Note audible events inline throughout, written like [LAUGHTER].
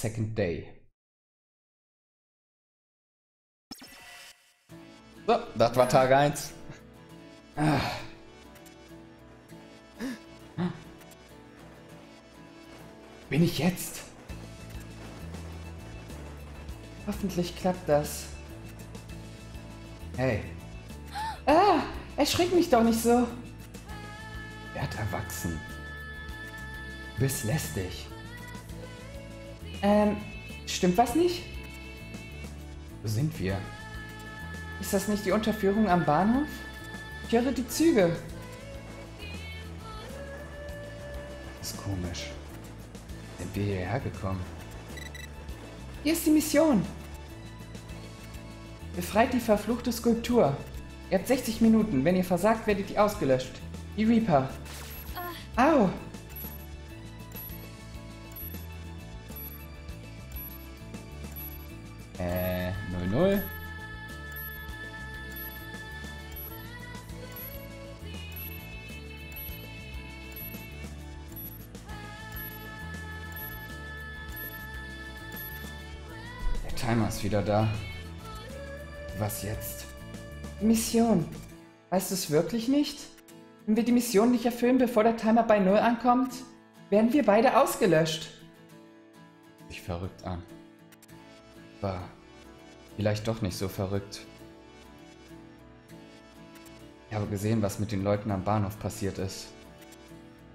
second day. So, das war Tag 1. Ah. Bin ich jetzt? Hoffentlich klappt das. Hey. Ah, erschreck mich doch nicht so. Werd erwachsen. Du bist lästig. Ähm, stimmt was nicht? Wo sind wir? Ist das nicht die Unterführung am Bahnhof? Ich höre die Züge. Das ist komisch. Sind wir hierher gekommen? Hier ist die Mission. Befreit die verfluchte Skulptur. Ihr habt 60 Minuten. Wenn ihr versagt, werdet ihr ausgelöscht. Die Reaper. Au! Wieder da. Was jetzt? Mission. Weißt du es wirklich nicht? Wenn wir die Mission nicht erfüllen, bevor der Timer bei Null ankommt, werden wir beide ausgelöscht. Sich verrückt an. War vielleicht doch nicht so verrückt. Ich habe gesehen, was mit den Leuten am Bahnhof passiert ist.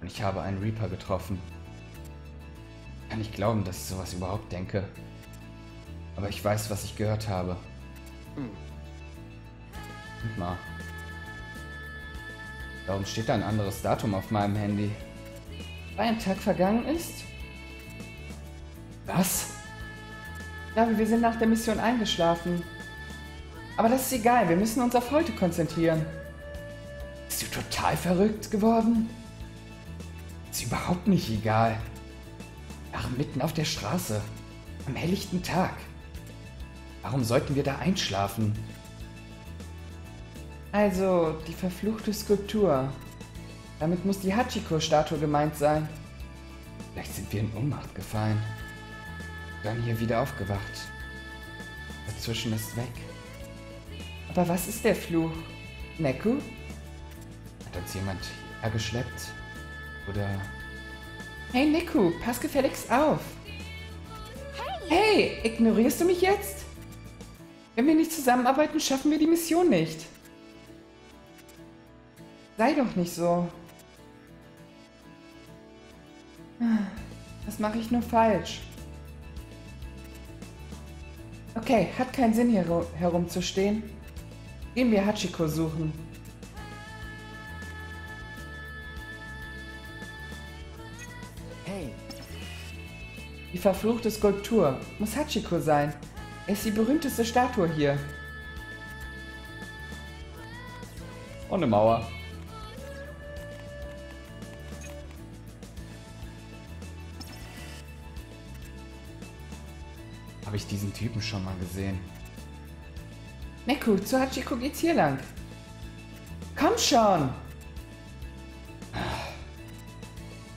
Und ich habe einen Reaper getroffen. Kann ich glauben, dass ich sowas überhaupt denke. Aber ich weiß, was ich gehört habe. Guck mal. Warum steht da ein anderes Datum auf meinem Handy? Weil ein Tag vergangen ist? Was? Ich glaube, wir sind nach der Mission eingeschlafen. Aber das ist egal, wir müssen uns auf heute konzentrieren. Bist du total verrückt geworden? Ist überhaupt nicht egal. Ach, mitten auf der Straße. Am helllichten Tag. Warum sollten wir da einschlafen? Also, die verfluchte Skulptur. Damit muss die Hachiko-Statue gemeint sein. Vielleicht sind wir in Ohnmacht gefallen. Dann hier wieder aufgewacht. Dazwischen ist weg. Aber was ist der Fluch? Neku? Hat uns jemand hergeschleppt? Oder... Hey Neku, pass gefälligst auf! Hey, ignorierst du mich jetzt? Wenn wir nicht zusammenarbeiten, schaffen wir die Mission nicht. Sei doch nicht so. Was mache ich nur falsch? Okay, hat keinen Sinn hier ru- herumzustehen. Gehen wir Hachiko suchen. Hey, Die verfluchte Skulptur muss Hachiko sein. Ist die berühmteste Statue hier. Und eine Mauer. Habe ich diesen Typen schon mal gesehen? Neku, zu Hachiko geht's hier lang. Komm schon!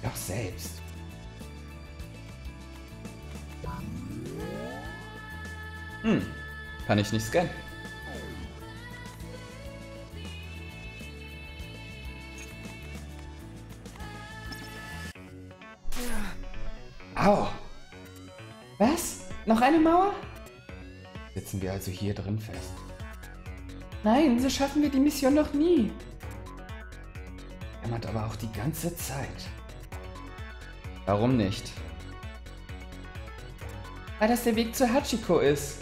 Doch selbst. Hm, kann ich nicht scannen. Au! Was? Noch eine Mauer? Sitzen wir also hier drin fest? Nein, so schaffen wir die Mission noch nie. Jammert aber auch die ganze Zeit. Warum nicht? Weil das der Weg zu Hachiko ist.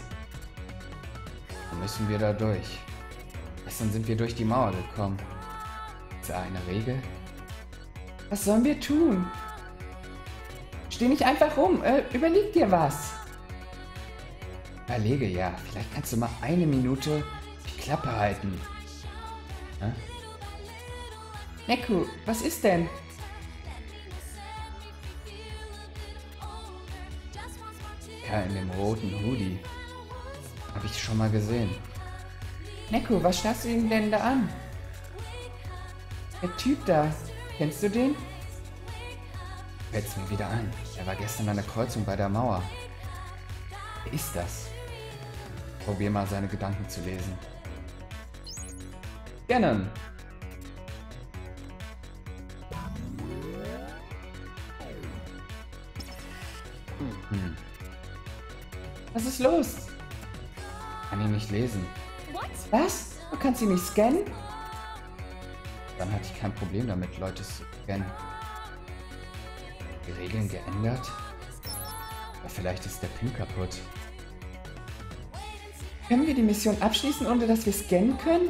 Müssen wir da durch. Gestern sind wir durch die Mauer gekommen. Ist da eine Regel? Was sollen wir tun? Steh nicht einfach rum. Äh, überleg dir was. Überlege ja. Vielleicht kannst du mal eine Minute die Klappe halten. Hä? Neku, was ist denn? Ja, in dem roten Hoodie. Habe ich schon mal gesehen. Neku, was starrst du ihn denn da an? Der Typ da. Kennst du den? Fällt's mir wieder ein. Er war gestern an der Kreuzung bei der Mauer. Wer ist das? Probier mal seine Gedanken zu lesen. Scannen! Hm. Was ist los? Kann ihn nicht lesen. Was? Du kannst ihn nicht scannen? Dann hatte ich kein Problem damit, Leute zu scannen. Die Regeln geändert? Aber vielleicht ist der Pin kaputt. Können wir die Mission abschließen, ohne dass wir scannen können?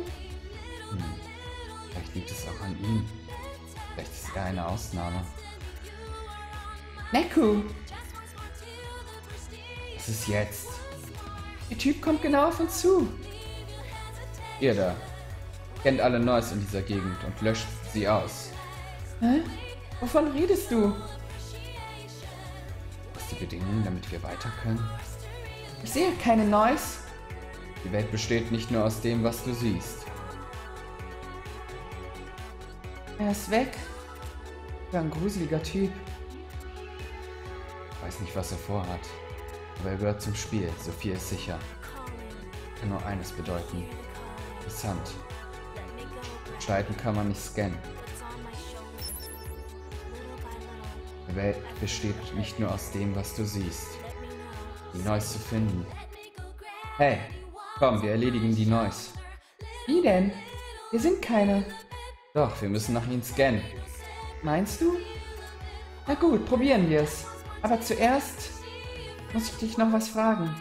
Hm. Vielleicht liegt es auch an ihm. Vielleicht ist er eine Ausnahme. Neku! Was ist jetzt? Der Typ kommt genau auf uns zu. Ihr da. Kennt alle Neues in dieser Gegend und löscht sie aus. Hä? Wovon redest du? Was die Bedingung, damit wir weiter können? Ich sehe keine Neues. Die Welt besteht nicht nur aus dem, was du siehst. Er ist weg. Ja, ein gruseliger Typ. Ich weiß nicht, was er vorhat. Aber er gehört zum Spiel, so viel ist sicher. Kann nur eines bedeuten. Interessant. Gestalten kann man nicht scannen. Die Welt besteht nicht nur aus dem, was du siehst. Die Neues zu finden. Hey, komm, wir erledigen die Neues. Wie denn? Wir sind keine. Doch, wir müssen nach ihnen scannen. Meinst du? Na gut, probieren wir es. Aber zuerst muss ich dich noch was fragen.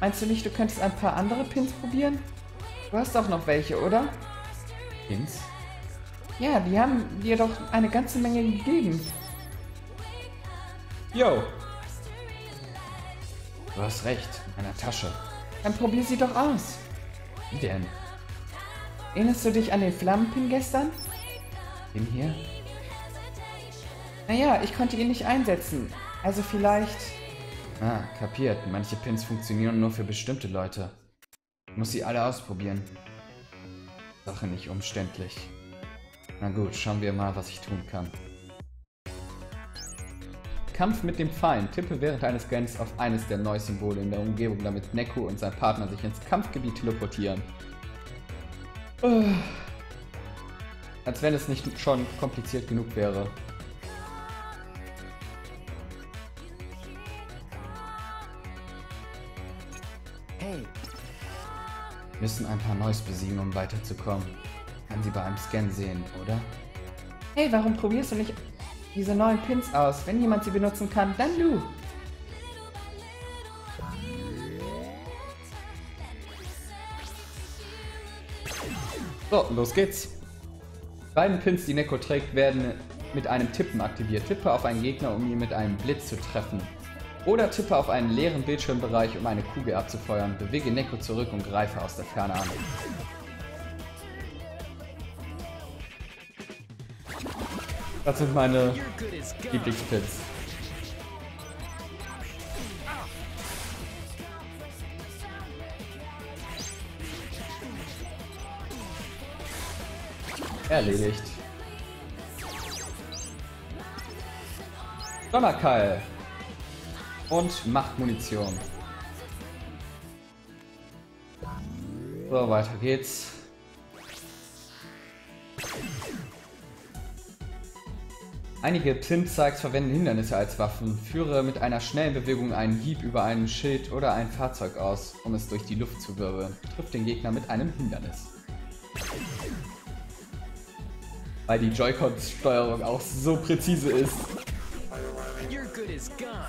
Meinst du nicht, du könntest ein paar andere Pins probieren? Du hast doch noch welche, oder? Pins? Ja, die haben dir doch eine ganze Menge gegeben. Yo. Du hast recht, in meiner Tasche. Dann probier sie doch aus. Wie denn? Erinnerst du dich an den Flammenpin gestern? Den hier? Naja, ich konnte ihn nicht einsetzen. Also vielleicht... Ah, kapiert. Manche Pins funktionieren nur für bestimmte Leute. Muss sie alle ausprobieren. Sache nicht umständlich. Na gut, schauen wir mal, was ich tun kann. Kampf mit dem Feind. Tippe während eines Scans auf eines der Neusymbole in der Umgebung, damit Neko und sein Partner sich ins Kampfgebiet teleportieren. Uh. Als wenn es nicht schon kompliziert genug wäre. Müssen ein paar Neues besiegen, um weiterzukommen. Kann sie bei einem Scan sehen, oder? Hey, warum probierst du nicht diese neuen Pins aus? Wenn jemand sie benutzen kann, dann du. So, los geht's. Die beiden Pins, die Neko trägt, werden mit einem Tippen aktiviert. Tippe auf einen Gegner, um ihn mit einem Blitz zu treffen. Oder tippe auf einen leeren Bildschirmbereich, um eine Kugel abzufeuern. Bewege Neko zurück und greife aus der Ferne an. Das sind meine. Lieblingspins. Erledigt. Donnerkeil. Und Machtmunition. So, weiter geht's. Einige Pin-Zeigs verwenden Hindernisse als Waffen. Führe mit einer schnellen Bewegung einen Hieb über ein Schild oder ein Fahrzeug aus, um es durch die Luft zu wirbeln. Triff den Gegner mit einem Hindernis. Weil die Joy-Con-Steuerung auch so präzise ist. You're good as gone.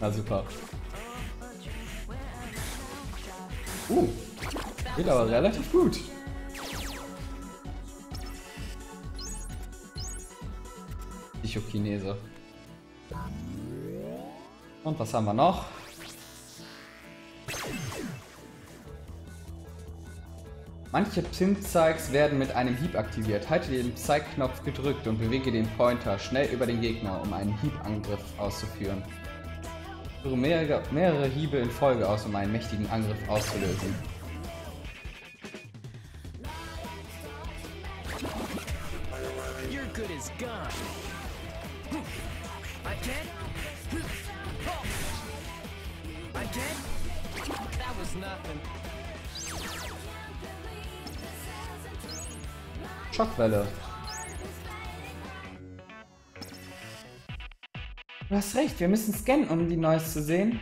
Na super. Uh, geht aber relativ gut. Psychokinese. Und was haben wir noch? Manche Pin-Zeigs werden mit einem Hieb aktiviert. Halte den Zeig-Knopf gedrückt und bewege den Pointer schnell über den Gegner, um einen Hiebangriff auszuführen. Führe mehrere, mehrere Hiebe in Folge aus, um einen mächtigen Angriff auszulösen. You're wir müssen scannen, um die Neues zu sehen.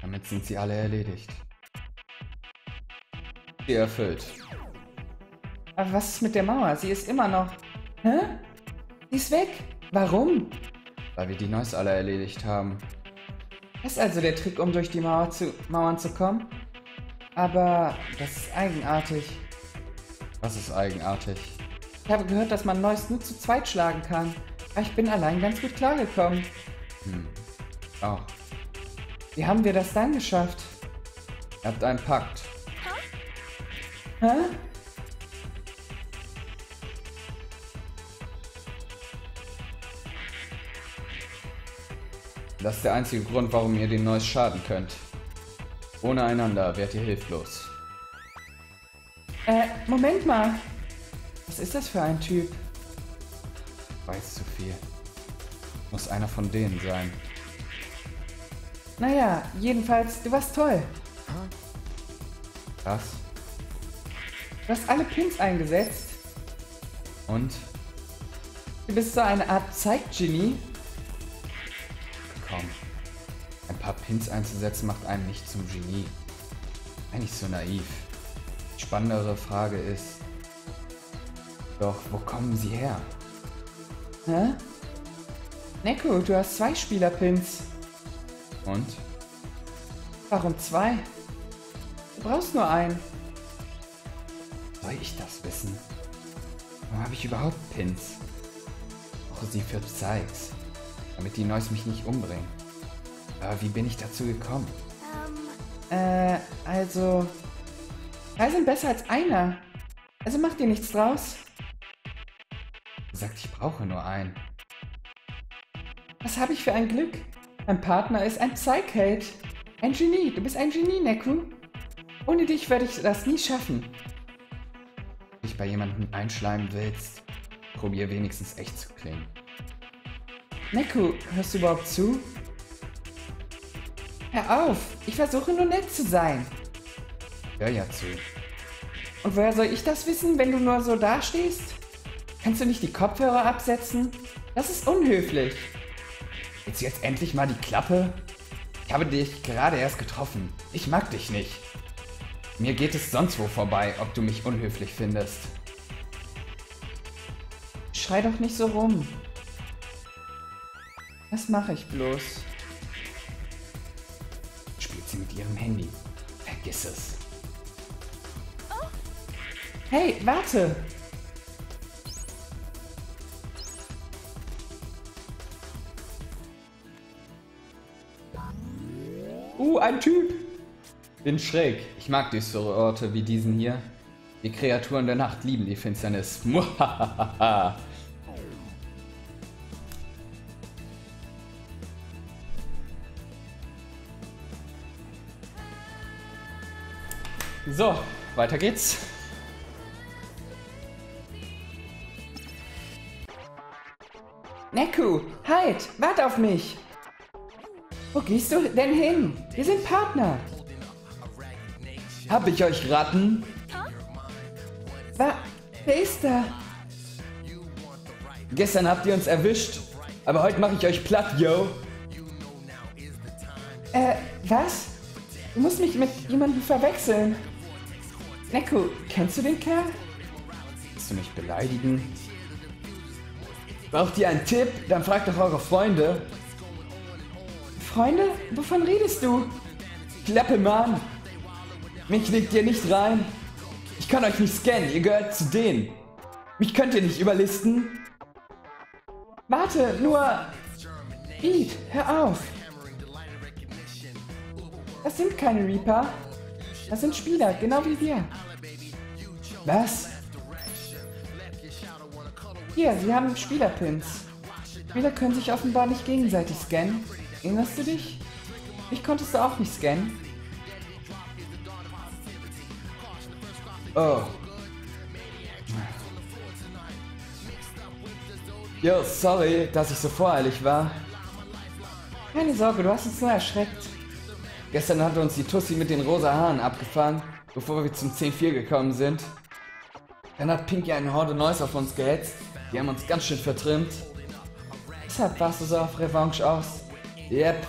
Damit sind sie alle erledigt. Sie erfüllt. Aber was ist mit der Mauer? Sie ist immer noch. Hä? Sie ist weg. Warum? Weil wir die Neues alle erledigt haben. Das ist also der Trick, um durch die Mauer zu, Mauern zu kommen? Aber das ist eigenartig. Was ist eigenartig? Ich habe gehört, dass man Neues nur zu zweit schlagen kann. Aber ich bin allein ganz gut klargekommen. Hm. Auch. Wie haben wir das dann geschafft? Ihr habt einen Pakt. Hä? Das ist der einzige Grund, warum ihr den Neues schaden könnt. Ohne einander wärt ihr hilflos. Äh, Moment mal. Was ist das für ein Typ? Weiß zu viel. Muss einer von denen sein. Naja, jedenfalls, du warst toll. Was? Du hast alle Pins eingesetzt. Und? Du bist so eine Art Zeitgenie. Komm. Ein paar Pins einzusetzen macht einen nicht zum Genie. Eigentlich so naiv. Die spannendere Frage ist. Doch, wo kommen sie her? Hä? Neko, du hast zwei Spielerpins. Und? Warum zwei? Du brauchst nur einen. Soll ich das wissen? Warum habe ich überhaupt Pins? Brauche sie für Psychs, damit die Neues mich nicht umbringen. Aber wie bin ich dazu gekommen? Äh, also... Drei sind besser als einer. Also mach dir nichts draus. Sagt, ich brauche nur einen. Was habe ich für ein Glück? Mein Partner ist ein Psychheld. Ein Genie. Du bist ein Genie, Neku. Ohne dich werde ich das nie schaffen. Wenn du dich bei jemandem einschleimen willst, probier wenigstens echt zu klingen. Neku, hörst du überhaupt zu? Hör auf! Ich versuche nur nett zu sein. Hör ja zu. Und woher soll ich das wissen, wenn du nur so dastehst? Kannst du nicht die Kopfhörer absetzen? Das ist unhöflich. Jetzt jetzt endlich mal die Klappe? Ich habe dich gerade erst getroffen. Ich mag dich nicht. Mir geht es sonst wo vorbei, ob du mich unhöflich findest. Schrei doch nicht so rum. Was mache ich bloß? Spielt sie mit ihrem Handy. Vergiss es. Hey, warte! Uh, ein Typ! Bin schräg. Ich mag düstere Orte wie diesen hier. Die Kreaturen der Nacht lieben die Finsternis. Muhahaha. [LAUGHS] So, weiter geht's. Neku, halt, wart auf mich. Wo gehst du denn hin? Wir sind Partner. Hab ich euch Ratten? Wa wer ist da? Gestern habt ihr uns erwischt, aber heute mache ich euch platt, yo. Äh, was? Du musst mich mit jemandem verwechseln. Neko, kennst du den Kerl? Willst du mich beleidigen? Braucht ihr einen Tipp? Dann fragt doch eure Freunde. Freunde? Wovon redest du? Klappe, Mann! Mich legt ihr nicht rein. Ich kann euch nicht scannen, ihr gehört zu denen. Mich könnt ihr nicht überlisten. Warte, nur... Beat, hör auf. Das sind keine Reaper. Das sind Spieler, genau wie wir. Was? Hier, sie haben Spielerpins. Spieler können sich offenbar nicht gegenseitig scannen. Erinnerst du dich? Ich konntest du auch nicht scannen. Oh. Jo, sorry, dass ich so voreilig war. Keine Sorge, du hast uns nur erschreckt. Gestern hatte uns die Tussi mit den rosa Haaren abgefangen, bevor wir zum 10-4 gekommen sind. Dann hat Pinky eine Horde Neues auf uns gehetzt. Die haben uns ganz schön vertrimmt. Deshalb warst du so auf Revanche aus. Yep.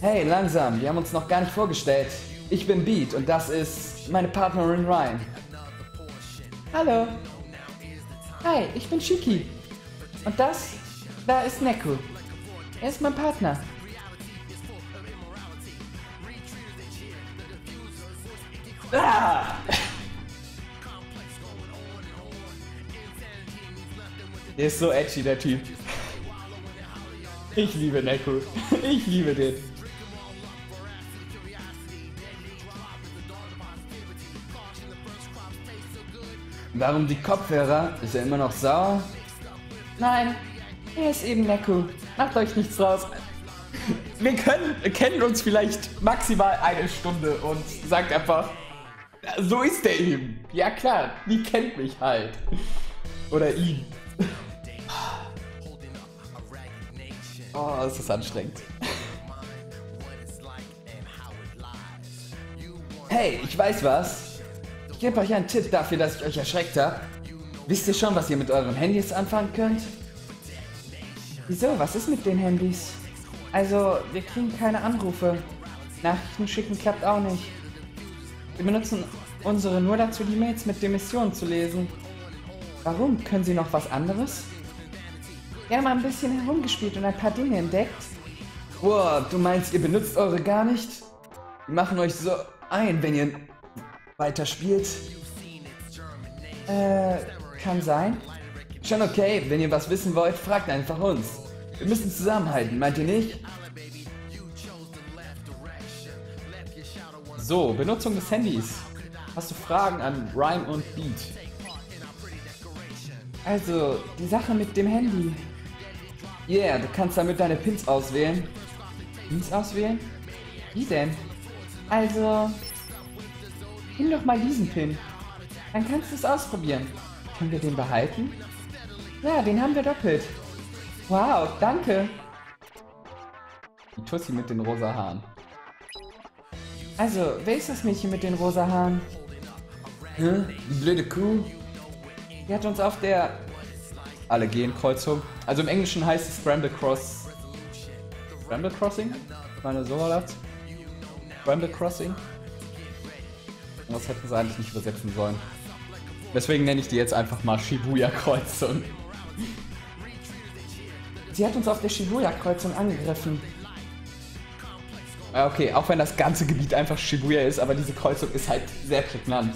Hey, langsam, wir haben uns noch gar nicht vorgestellt. Ich bin Beat und das ist meine Partnerin Ryan. Hallo. Hi, ich bin Shiki. Und das, da ist Neku. Er ist mein Partner. Ah! [LAUGHS] Der ist so edgy, der Typ. Ich liebe Neku. Ich liebe den. Warum die Kopfhörer? Ist er immer noch sauer? Nein, er ist eben Neku. Macht euch nichts draus. Wir können, kennen uns vielleicht maximal eine Stunde und sagt einfach, so ist der eben. Ja klar, die kennt mich halt. Oder ihn. Oh, ist das anstrengend. Hey, ich weiß was. Ich gebe euch einen Tipp dafür, dass ich euch erschreckt habe. Wisst ihr schon, was ihr mit euren Handys anfangen könnt? Wieso? Was ist mit den Handys? Also, wir kriegen keine Anrufe. Nachrichten schicken klappt auch nicht. Wir benutzen unsere nur dazu, die Mails mit den Missionen zu lesen. Warum? Können Sie noch was anderes? Wir haben ein bisschen herumgespielt und ein paar Dinge entdeckt. Boah, du meinst, ihr benutzt eure gar nicht? Die machen euch so ein, wenn ihr weiter spielt. Äh, kann sein. Schon okay, wenn ihr was wissen wollt, fragt einfach uns. Wir müssen zusammenhalten, meint ihr nicht? So, Benutzung des Handys. Hast du Fragen an Rhyme und Beat? Also, die Sache mit dem Handy. Yeah, du kannst damit deine Pins auswählen. Pins auswählen? Wie denn? Also, nimm doch mal diesen Pin. Dann kannst du es ausprobieren. Können wir den behalten? Ja, den haben wir doppelt. Wow, danke. Die Tussi mit den rosa Haaren. Also, wer ist das Mädchen mit den rosa Haaren? Hä? Die blöde Kuh? Die hat uns auf der alle gehen Kreuzung. Also im Englischen heißt es Scramble Cross. Scramble Crossing? Ich meine, so war das. Scramble Crossing. Und das hätten sie eigentlich nicht übersetzen sollen. Deswegen nenne ich die jetzt einfach mal Shibuya Kreuzung. Sie hat uns auf der Shibuya Kreuzung angegriffen. Okay, auch wenn das ganze Gebiet einfach Shibuya ist, aber diese Kreuzung ist halt sehr prägnant.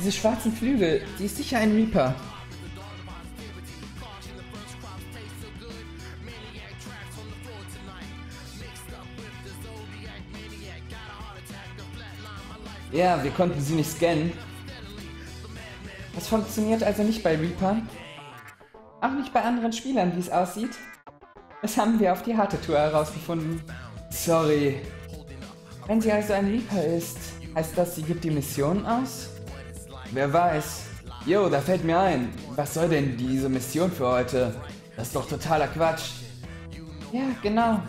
Diese schwarzen Flügel, die ist sicher ein Reaper. Ja, wir konnten sie nicht scannen. Das funktioniert also nicht bei Reapern. Auch nicht bei anderen Spielern, wie es aussieht. Das haben wir auf die harte Tour herausgefunden. Sorry. Wenn sie also ein Reaper ist, heißt das, sie gibt die Mission aus? Wer weiß. Jo, da fällt mir ein. Was soll denn diese Mission für heute? Das ist doch totaler Quatsch. Ja, genau.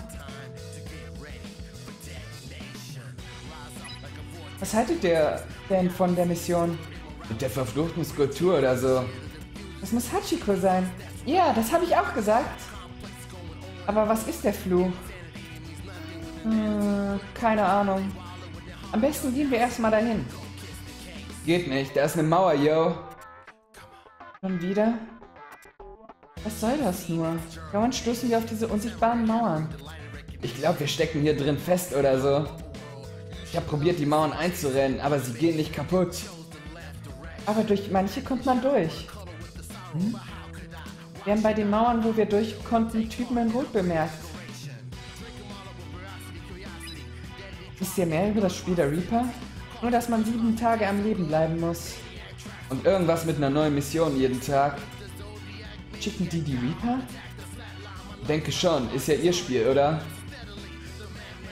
Was haltet ihr denn von der Mission? Mit der verfluchten Skulptur oder so? Das muss Hachiko sein. Ja, das habe ich auch gesagt. Aber was ist der Fluch? Hm, keine Ahnung. Am besten gehen wir erstmal dahin. Geht nicht, da ist eine Mauer, yo. Schon wieder? Was soll das nur? Dauernd stoßen wir auf diese unsichtbaren Mauern. Ich glaube, wir stecken hier drin fest oder so. Ich habe probiert, die Mauern einzurennen, aber sie gehen nicht kaputt. Aber durch manche kommt man durch. Hm? Wir haben bei den Mauern, wo wir durch konnten, Typen in Rot bemerkt. Wisst ihr mehr über das Spiel der Reaper? Nur, dass man sieben Tage am Leben bleiben muss. Und irgendwas mit einer neuen Mission jeden Tag. Schicken die die Reaper? Denke schon, ist ja ihr Spiel, oder?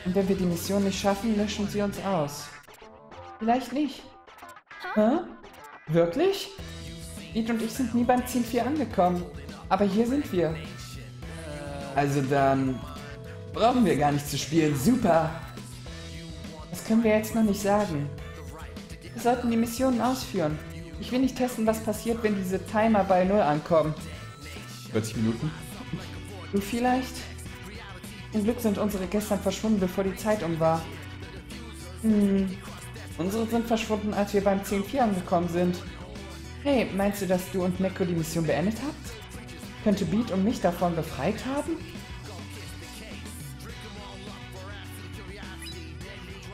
Und wenn wir die Mission nicht schaffen, löschen sie uns aus. Vielleicht nicht. Hä? Wirklich? Beat und ich sind nie beim Ziel 4 angekommen. aber hier sind wir. Also dann brauchen wir gar nicht zu spielen. Super. Das können wir jetzt noch nicht sagen. Wir sollten die Missionen ausführen. Ich will nicht testen, was passiert, wenn diese Timer bei Null ankommen. 40 Minuten. Du vielleicht? Zum Glück sind unsere gestern verschwunden, bevor die Zeit um war. Hm. Unsere sind verschwunden, als wir beim 10-4 angekommen sind. Hey, meinst du, dass du und Neko die Mission beendet habt? Könnte Beat und mich davon befreit haben?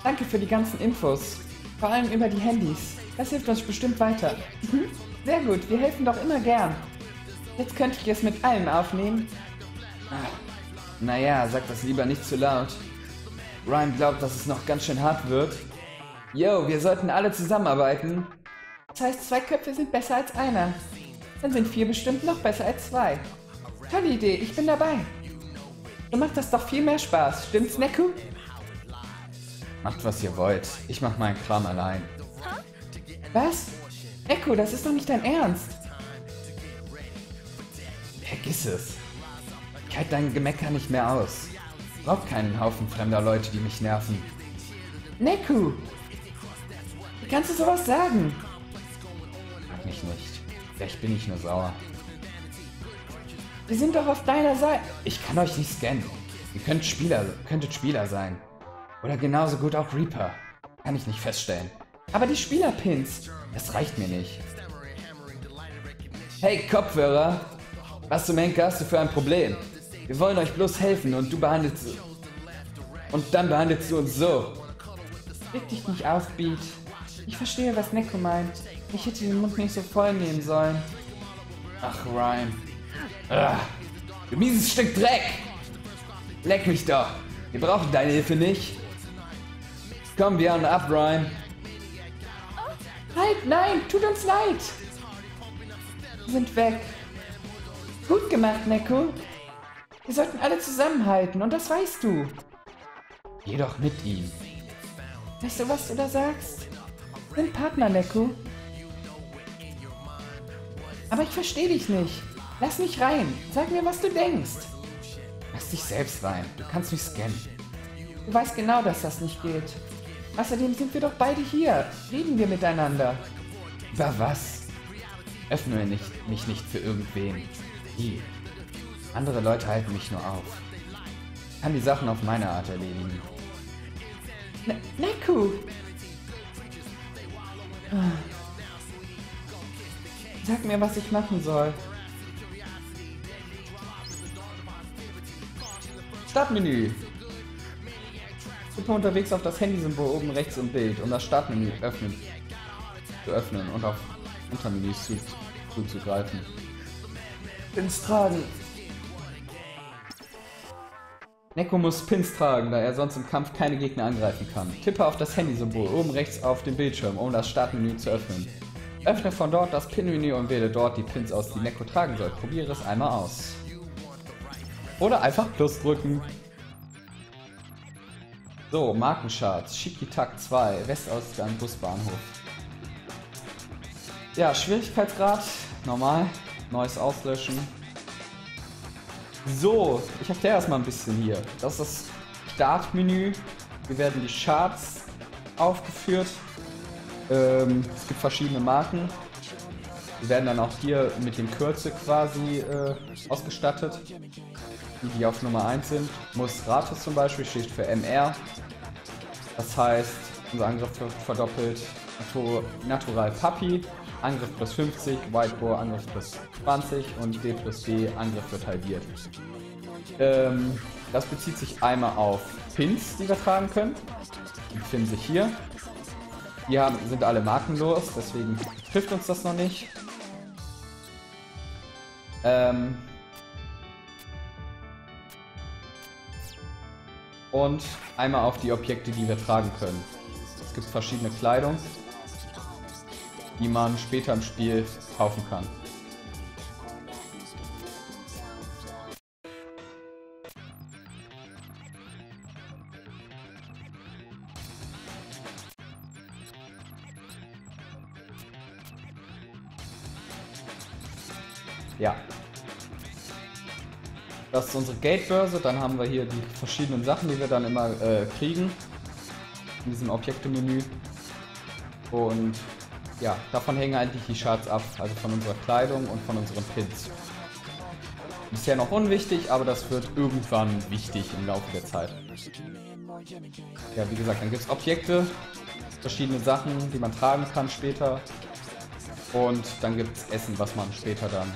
Danke für die ganzen Infos. Vor allem über die Handys. Das hilft uns bestimmt weiter. Mhm. Sehr gut, wir helfen doch immer gern. Jetzt könnte ich es mit allem aufnehmen. Naja, sag das lieber nicht zu laut. Ryan glaubt, dass es noch ganz schön hart wird. Yo, wir sollten alle zusammenarbeiten. Das heißt, zwei Köpfe sind besser als einer. Dann sind vier bestimmt noch besser als zwei. Tolle Idee, ich bin dabei. So macht das doch viel mehr Spaß, stimmt's, Neku? Macht, was ihr wollt. Ich mach meinen Kram allein. Was? Echo, das ist doch nicht dein Ernst. Vergiss es. Ich halte dein Gemecker nicht mehr aus. Brauch keinen Haufen fremder Leute, die mich nerven. Neku! Wie kannst du sowas sagen? Frag mich nicht. Vielleicht bin ich nur sauer. Wir sind doch auf deiner Seite. Ich kann euch nicht scannen. Ihr könnt Spieler, könntet Spieler sein. Oder genauso gut auch Reaper. Kann ich nicht feststellen. Aber die Spielerpins, das reicht mir nicht. Hey Kopfhörer, was zum Henker hast du für ein Problem? Wir wollen euch bloß helfen und du behandelst... Und dann behandelst du uns so. Reg dich nicht auf, Beat. Ich verstehe, was Neko meint. Ich hätte den Mund nicht so voll nehmen sollen. Ach, Rhyme. Ah, du mieses Stück Dreck! Leck mich doch. Wir brauchen deine Hilfe nicht. Komm, wir hauen ab, Rhyme. Halt, nein, tut uns leid. Wir sind weg. Gut gemacht, Neko. Wir sollten alle zusammenhalten und das weißt du. Geh doch mit ihm. Weißt du, was du da sagst? Sind Partner, Neko. Aber ich verstehe dich nicht. Lass mich rein. Sag mir, was du denkst. Lass dich selbst rein. Du kannst mich scannen. Du weißt genau, dass das nicht geht. Außerdem sind wir doch beide hier. Reden wir miteinander. Über was? Öffne nicht, mich nicht für irgendwen. Die. Andere Leute halten mich nur auf. Ich kann die Sachen auf meine Art erledigen. Ne Neku! Ah. Sag mir, was ich machen soll. Startmenü. Tippe unterwegs auf das Handysymbol oben rechts im Bild, um das Startmenü öffnen, zu öffnen und auf Untermenüs zu, zuzugreifen. Pins tragen. Neko muss Pins tragen, da er sonst im Kampf keine Gegner angreifen kann. Tippe auf das Handysymbol oben rechts auf dem Bildschirm, um das Startmenü zu öffnen. Öffne von dort das Pin-Menü und wähle dort die Pins aus, die Neko tragen soll. Probiere es einmal aus. Oder einfach Plus drücken. So, Markencharts. Schikitak 2, Westausgang Busbahnhof. Ja, Schwierigkeitsgrad, normal. Neues auslöschen. So, ich erkläre erstmal ein bisschen hier. Das ist das Startmenü. Hier werden die Charts aufgeführt. Ähm, es gibt verschiedene Marken. Die werden dann auch hier mit dem Kürzel quasi äh, ausgestattet. Die, auf Nummer 1 sind. Musratus zum Beispiel steht für MR. Das heißt, unser Angriff wird verdoppelt. Natural Papi, Angriff plus 50, White Boar, Angriff plus 20 und D plus D, Angriff wird halbiert. Ähm, das bezieht sich einmal auf Pins, die wir tragen können. Die befinden sich hier. Die haben, sind alle markenlos, deswegen trifft uns das noch nicht. Ähm und einmal auf die Objekte, die wir tragen können. Es gibt verschiedene Kleidung, die man später im Spiel kaufen kann. Ja. Das ist unsere Gatebörse. Dann haben wir hier die verschiedenen Sachen, die wir dann immer äh, kriegen. In diesem Objekte-Menü. Und ja, davon hängen eigentlich die Charts ab. Also von unserer Kleidung und von unseren Pins. Bisher noch unwichtig, aber das wird irgendwann wichtig im Laufe der Zeit. Ja, wie gesagt, dann gibt es Objekte, verschiedene Sachen, die man tragen kann später. Und dann gibt es Essen, was man später dann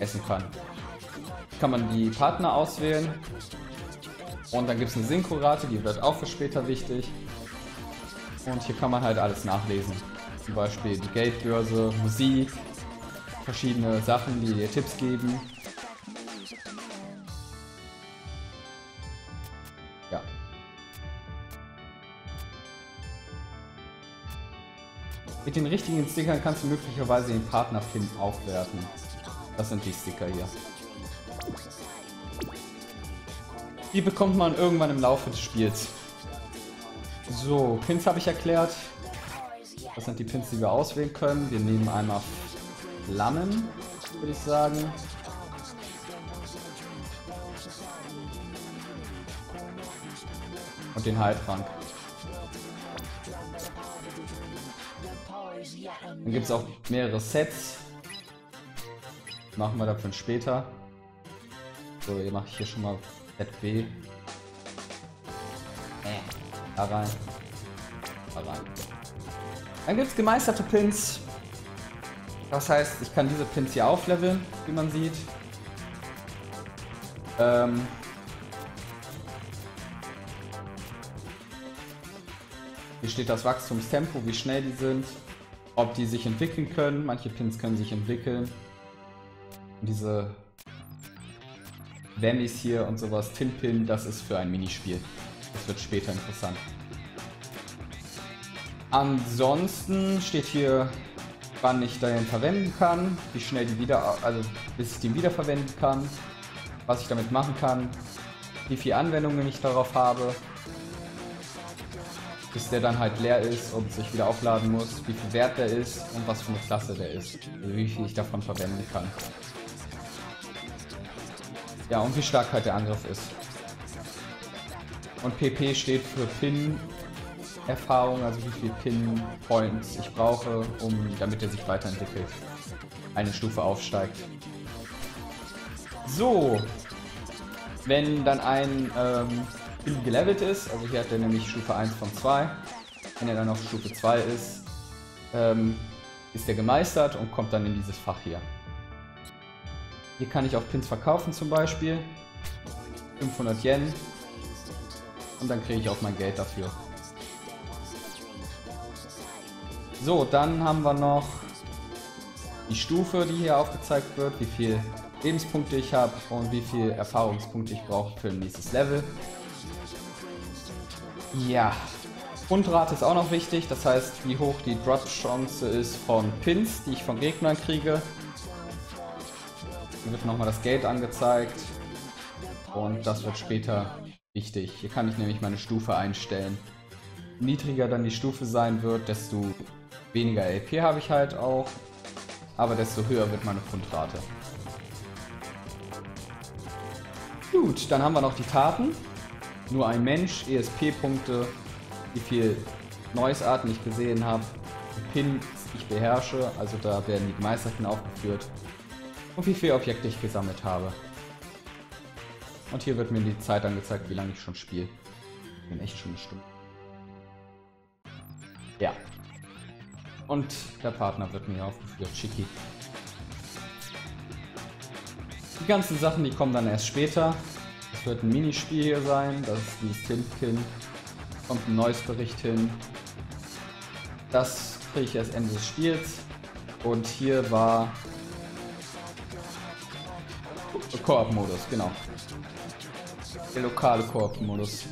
essen kann. Kann man die Partner auswählen. Und dann gibt es eine Synchro-Rate, die wird auch für später wichtig. Und hier kann man halt alles nachlesen. Zum Beispiel die Geldbörse, Musik, verschiedene Sachen, die dir Tipps geben. Ja. Mit den richtigen Stickern kannst du möglicherweise den Partner-Pin aufwerten. Das sind die Sticker hier. Die bekommt man irgendwann im Laufe des Spiels. So, Pins habe ich erklärt. Das sind die Pins, die wir auswählen können. Wir nehmen einmal Flammen, würde ich sagen. Und den Heiltrank. Dann gibt es auch mehrere Sets. Machen wir dafür später. So, hier mache ich hier schon mal Set B. Äh, da rein. Da rein. Dann gibt es gemeisterte Pins. Das heißt, ich kann diese Pins hier aufleveln, wie man sieht. Ähm hier steht das Wachstumstempo, wie schnell die sind, ob die sich entwickeln können. Manche Pins können sich entwickeln. Und diese Whammies hier und sowas, Tinpin, das ist für ein Minispiel. Das wird später interessant. Ansonsten steht hier, wann ich den verwenden kann, wie schnell die wieder, also bis ich den wiederverwenden kann, was ich damit machen kann, wie viele Anwendungen ich darauf habe, bis der dann halt leer ist und sich wieder aufladen muss, wie viel Wert der ist und was für eine Klasse der ist, wie viel ich davon verwenden kann. Ja, und wie stark halt der Angriff ist. Und PP steht für Pin Erfahrung, also wie viel Pin Points ich brauche, um damit er sich weiterentwickelt. Eine Stufe aufsteigt. So. Wenn dann ein ähm, Pin gelevelt ist, also hier hat er nämlich Stufe 1 von 2. Wenn er dann auf Stufe 2 ist, ähm, ist er gemeistert und kommt dann in dieses Fach hier. Hier kann ich auch Pins verkaufen zum Beispiel. 500 Yen. Und dann kriege ich auch mein Geld dafür. So, dann haben wir noch die Stufe, die hier aufgezeigt wird, wie viel Lebenspunkte ich habe und wie viel Erfahrungspunkte ich brauche für ein nächstes Level. Ja, Grundrate ist auch noch wichtig, das heißt, wie hoch die Drop-Chance ist von Pins, die ich von Gegnern kriege. Hier wird nochmal das Geld angezeigt und das wird später wichtig. Hier kann ich nämlich meine Stufe einstellen. Niedriger dann die Stufe sein wird, desto weniger LP habe ich halt auch, aber desto höher wird meine Fundrate. Gut, dann haben wir noch die Taten. Nur ein Mensch, ESP-Punkte, wie viel Neues-Arten ich gesehen habe, Pin ich beherrsche, also da werden die Gemeisterten aufgeführt und wie viele Objekte ich gesammelt habe. Und hier wird mir die Zeit angezeigt, wie lange ich schon spiele. Bin echt schon eine Stunde. Ja, und der Partner wird mir aufgeführt, Chiki. Die ganzen Sachen, die kommen dann erst später. Es wird ein Minispiel hier sein, das ist die Tintin. Kommt ein neues Bericht hin. Das kriege ich erst Ende des Spiels. Und hier war Koop-Modus, genau. Der lokale Koop-Modus.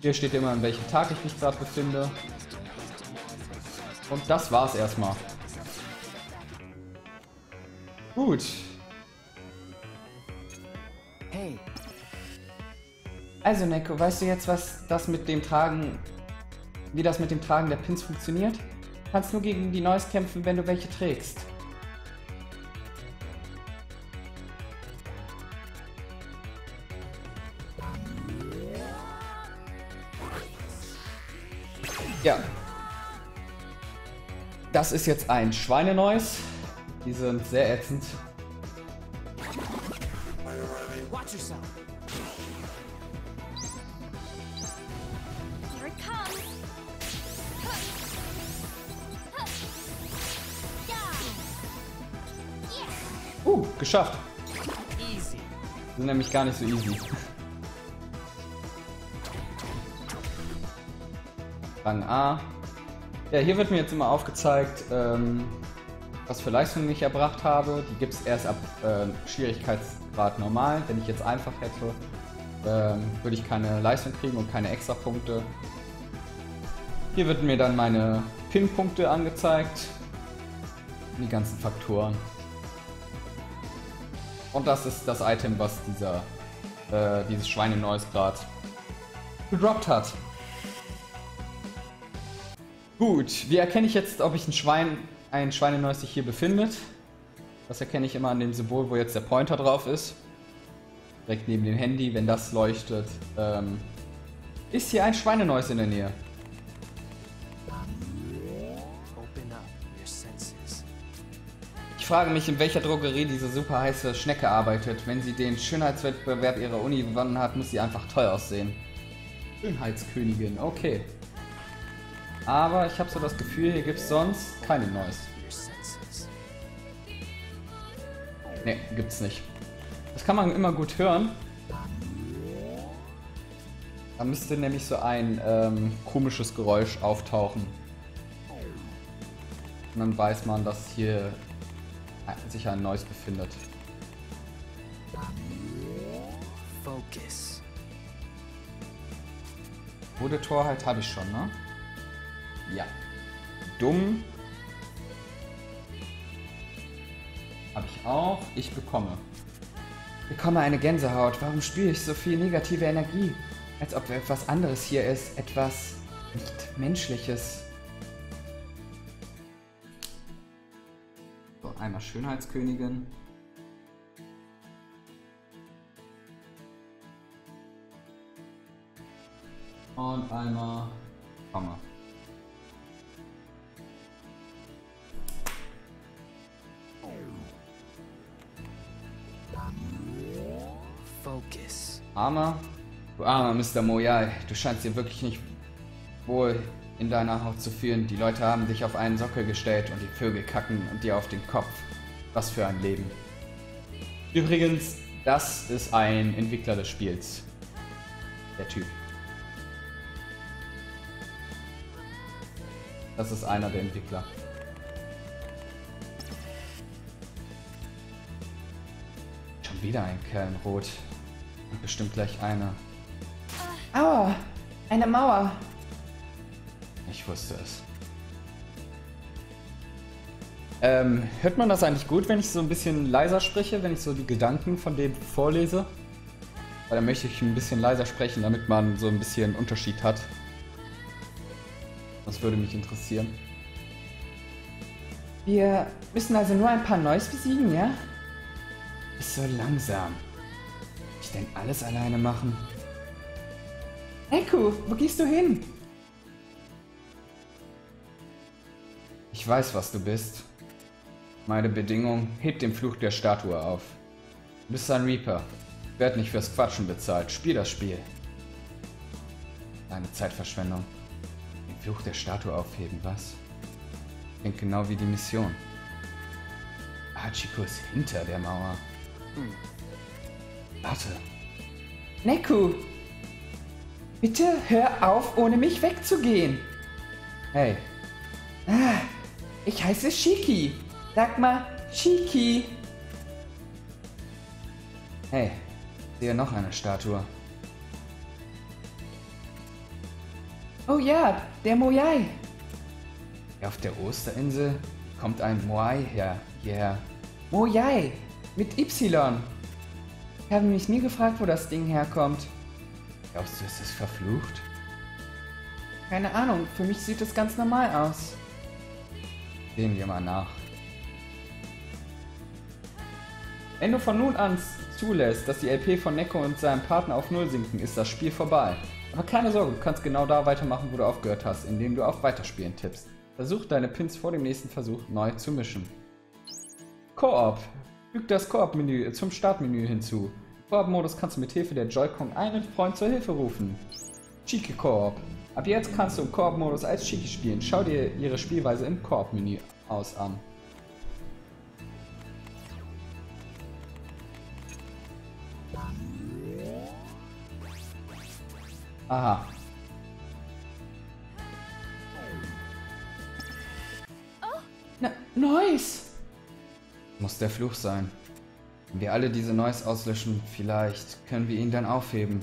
Hier steht immer, an welchem Tag ich mich gerade befinde. Und das war's erstmal. Gut. Hey, Also Neko, weißt du jetzt, was das mit dem Tragen, wie das mit dem Tragen der Pins funktioniert? Kannst nur gegen die Neues kämpfen, wenn du welche trägst. Ja. Das ist jetzt ein Schweineneues. Die sind sehr ätzend. Uh, geschafft. Easy. Die sind nämlich gar nicht so easy. Rang A. Ja, hier wird mir jetzt immer aufgezeigt, ähm, was für Leistungen ich erbracht habe. Die gibt es erst ab ähm, Schwierigkeitsgrad normal. Wenn ich jetzt einfach hätte, ähm, würde ich keine Leistung kriegen und keine Extrapunkte. Hier wird mir dann meine Pin-Punkte angezeigt. Die ganzen Faktoren. Und das ist das Item, was dieser, äh, dieses Schweineneues gerade gedroppt hat. Gut, wie erkenne ich jetzt, ob ich ein Schwein, ein Schweineneues sich hier befindet? Das erkenne ich immer an dem Symbol, wo jetzt der Pointer drauf ist. Direkt neben dem Handy, wenn das leuchtet. Ähm, ist hier ein Schweineneues in der Nähe? Ich frage mich, in welcher Drogerie diese super heiße Schnecke arbeitet. Wenn sie den Schönheitswettbewerb ihrer Uni gewonnen hat, muss sie einfach toll aussehen. Schönheitskönigin, okay. Aber ich habe so das Gefühl, hier gibt es sonst keine Neues. Ne, gibt's nicht. Das kann man immer gut hören. Da müsste nämlich so ein ähm, komisches Geräusch auftauchen. Und dann weiß man, dass hier sich ein Neues befindet. Focus. Wurde Torheit habe ich schon, ne? Ja. Dumm. Habe ich auch. Ich bekomme. Bekomme eine Gänsehaut. Warum spüre ich so viel negative Energie? Als ob etwas anderes hier ist. Etwas nicht Menschliches. So, einmal Schönheitskönigin. Und einmal Komme. Armer, du armer Mr. Moyai, du scheinst dir wirklich nicht wohl in deiner Haut zu fühlen. Die Leute haben dich auf einen Sockel gestellt und die Vögel kacken und dir auf den Kopf. Was für ein Leben. Übrigens, das ist ein Entwickler des Spiels. Der Typ. Das ist einer der Entwickler. Schon wieder ein Kerl in Rot. Und bestimmt gleich einer. Aua! Eine Mauer! Ich wusste es. Ähm, hört man das eigentlich gut, wenn ich so ein bisschen leiser spreche, wenn ich so die Gedanken von dem vorlese? Weil dann möchte ich ein bisschen leiser sprechen, damit man so ein bisschen Unterschied hat. Das würde mich interessieren. Wir müssen also nur ein paar Neues besiegen, ja? Ist so langsam. Denn alles alleine machen? Eku, wo gehst du hin? Ich weiß, was du bist. Meine Bedingung, heb den Fluch der Statue auf. Du bist ein Reaper. Werd nicht fürs Quatschen bezahlt. Spiel das Spiel. Eine Zeitverschwendung. Den Fluch der Statue aufheben, was? Klingt genau wie die Mission. Hachiko ist hinter der Mauer. Warte. Neku! Bitte hör auf, ohne mich wegzugehen. Hey. Ah, ich heiße Shiki. Sag mal, Shiki. Hey, sehe noch eine Statue. Oh ja, der Moai. Auf der Osterinsel kommt ein Moai her, hierher. Moai, mit Y. Ich habe mich nie gefragt, wo das Ding herkommt. Glaubst du, es ist verflucht? Keine Ahnung, für mich sieht es ganz normal aus. Sehen wir mal nach. Wenn du von nun an zulässt, dass die LP von Neko und seinem Partner auf Null sinken, ist das Spiel vorbei. Aber keine Sorge, du kannst genau da weitermachen, wo du aufgehört hast, indem du auf Weiterspielen tippst. Versuch deine Pins vor dem nächsten Versuch neu zu mischen. Koop. Füg das Koop-Menü zum Startmenü hinzu. Im Koop-Modus kannst du mit Hilfe der Joy-Con einen Freund zur Hilfe rufen. Chiki Koop. Ab jetzt kannst du im Koop-Modus als Chiki spielen. Schau dir ihre Spielweise im Koop-Menü aus an. Aha. Na, Noise! Muss der Fluch sein. Wenn wir alle diese Noise auslöschen, vielleicht können wir ihn dann aufheben.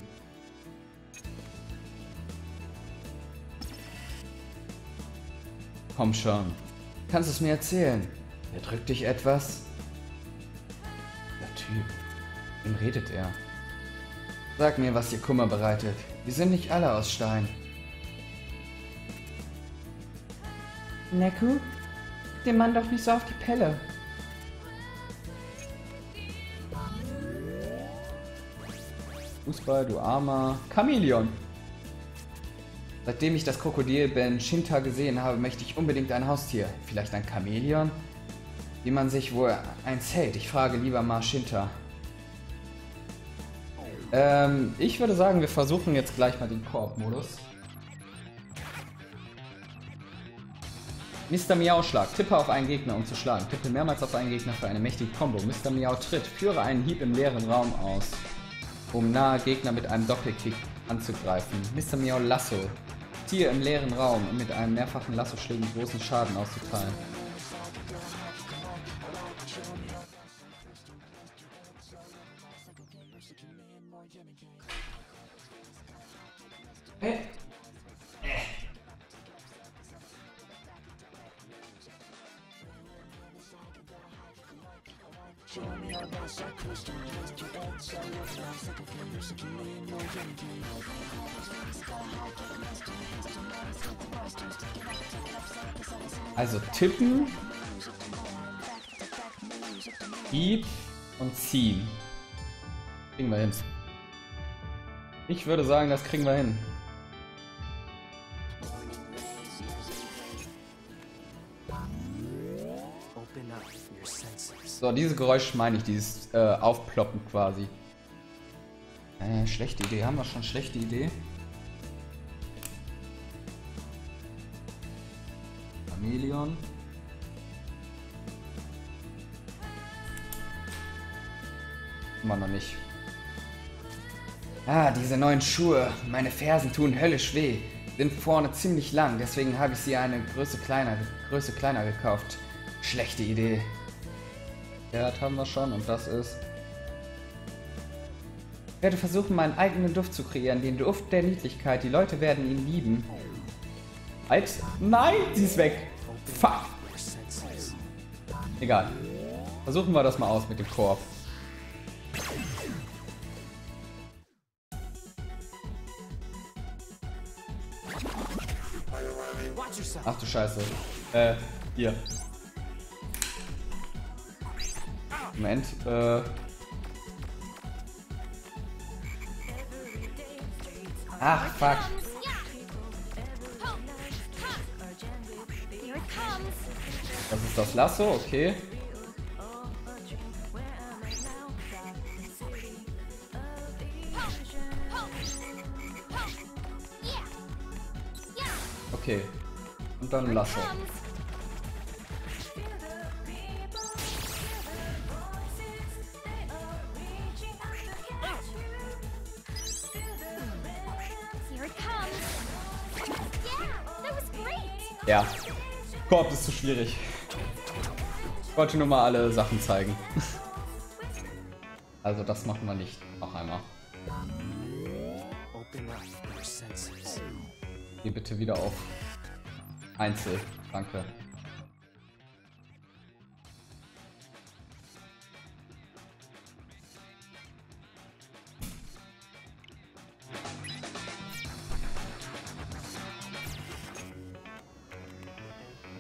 Komm schon. Kannst es mir erzählen? Er drückt dich etwas? Der Typ. Wem redet er? Sag mir, was dir Kummer bereitet. Wir sind nicht alle aus Stein. Neku? Dem Mann doch nicht so auf die Pelle. Fußball, du armer Chamäleon. Seitdem ich das Krokodil Ben Shinta gesehen habe, möchte ich unbedingt ein Haustier. Vielleicht ein Chamäleon? Wie man sich wohl eins hält. Ich frage lieber mal Shinta. Ähm, ich würde sagen, wir versuchen jetzt gleich mal den Koop-Modus. Mr. Miau-Schlag. Tippe auf einen Gegner, um zu schlagen. Tippe mehrmals auf einen Gegner für eine mächtige Combo. Mr. Miau tritt. Führe einen Hieb im leeren Raum aus, um nahe Gegner mit einem Doppelkick anzugreifen. Mr. Miau Lasso. Ziehe im leeren Raum, um mit einem mehrfachen Lasso-Schlägen großen Schaden auszuteilen. Tippen, Hieb und ziehen. Kriegen wir hin. Ich würde sagen, das kriegen wir hin. So, dieses Geräusch meine ich, dieses äh, Aufploppen quasi. Äh, schlechte Idee. Haben wir schon schlechte Idee? Chameleon. Immer noch nicht. Ah, diese neuen Schuhe. Meine Fersen tun höllisch weh. Sind vorne ziemlich lang, deswegen habe ich sie eine Größe kleiner, Größe kleiner gekauft. Schlechte Idee. Ja, das haben wir schon und das ist. Ich werde versuchen, meinen eigenen Duft zu kreieren, den Duft der Niedlichkeit. Die Leute werden ihn lieben. Halt! Nein, sie ist weg! Fuck! Egal. Versuchen wir das mal aus mit dem Korb. Scheiße. Äh, hier. Moment, äh. Ach, fuck. Das ist das Lasso, okay. Okay. Dann great. Ja. Korb ist zu schwierig. Ich wollte nur mal alle Sachen zeigen. [LAUGHS] Also das machen wir nicht. Noch einmal. Geh bitte wieder auf Einzel. Danke.